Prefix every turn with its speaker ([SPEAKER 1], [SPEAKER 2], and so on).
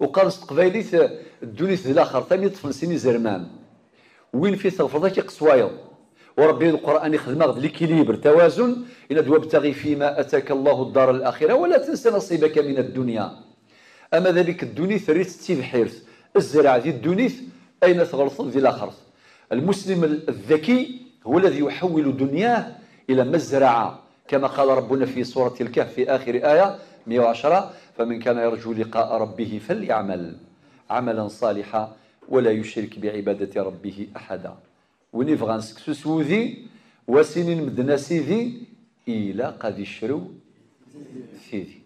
[SPEAKER 1] وقال تقبايليت ذي الآخر ثاني طفل سيني زرمان وين في ثغفضك قصوايض وربي القرآن يخدم غد ليكيليبر توازن إلى دوا ابتغي فيما أتاك الله الدار الآخرة ولا تنسى نصيبك من الدنيا. أما ذلك الدنيا ثريت ستيف حيرث الزرع ذي الدنيا أين تغلط ذي الآخر؟ المسلم الذكي هو الذي يحول دنياه إلى مزرعة. كما قال ربنا في سورة الكهف في آخر آية 110 فمن كان يرجو لقاء ربه فليعمل عملا صالحا ولا يشرك بعبادة ربه أحدا. وني فغان سكسو سوذي وسنين مدنا إلى قد يشرو سيدي